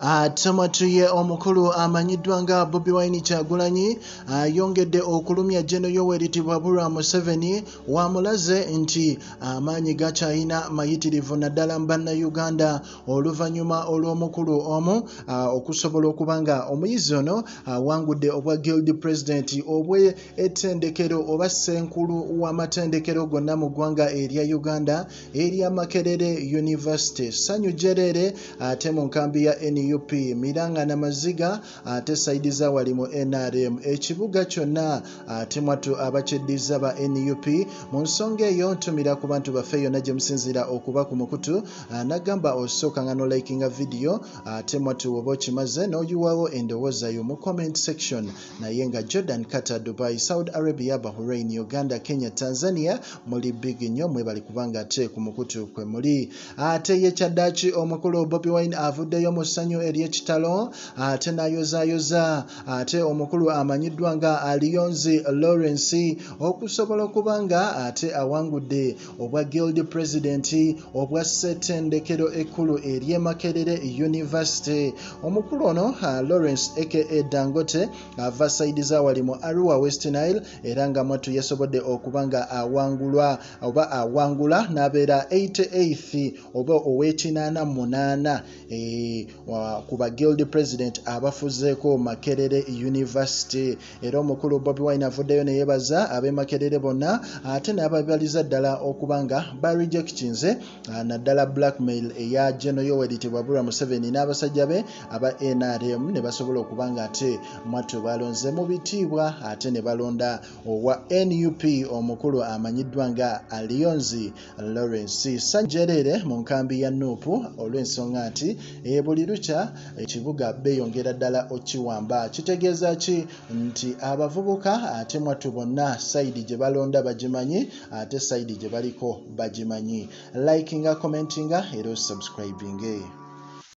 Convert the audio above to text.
atamatuye omukulu amanyiddwa nga bobi wine kyagulanyi ayongedde okulumya jeno yoweri tibwabulwa museveni wamulaze nti amaanyi gakyayina mayitirivu naddala mu bannayuganda. Oluvannyuma olw'omukulu omu okusobola okuba nga omuyizi ono awangudde obwa guild president obw'ettendekero oba ssenkulu w'amatendekero gonna mu ggwanga erya uganda erya makerere university. Ssanyu jereere ate mu nkambi ya nup miranga namaziga ate saidiza wali mu nrm ekibuga kyonna ate mwattu abakyeddiza ba nup mu nsonga eyo ntumira ku bantu baffe yonna gye musinzira okuba ku mukutu nagamba osooka nga nolikinga vidiyo ate mwattu oba okimaze n'oyiwawo endowooza yo mu comment section. Naye nga jordan kata dubai saudi arabia bahrain uganda kenya tanzania muli big nnyo mwebali kubanga ate ku mukutu kwe muli. Ate ye kyaddaaki omukulu bobi wine avuddeyo mu ssanyu ery'ekitalo ate n'ayozaayoza ate omukulu amanyiddwa nga alionzi lawrence okusobola okuba nga ate awangudde obwa guild president obwa ssettendekero ekkulu ery'emakerere university. Omukulu ono lawrence aka dangote ava saidiza wali mu arua west nile era nga mwattu yasobodde okuba nga awangulwa oba awangula n'abeera 88th oba ow'ekinaana munaana. E, ku ba guild president abafuzeeko makerere university. Era omukulu bobi wine avuddeyo neyebaza ab'e makerere bonna ate n'ababaliza ddala okuba nga barejectinze naddala blackmail eya geno yoweri tebwabulwa museveni. N'abasajja be aba nrm ne basobola okuba nga ate mwattu balonze mu bitiibwa ate ne balonda owa nup omukulu amanyiddwa nga alionzi lawrence. Sanjerere mu nkambi ya nuupu olw'ensonga nti buli lukya ekibuga beeyongera ddala okiwamba. Kitegeeza ki nti abavubuka ate mwattu bonna sayidi gye balonda bagimanyi ate sayidi gye baliko bagimanyi? Likinga commentinga era osubscribinge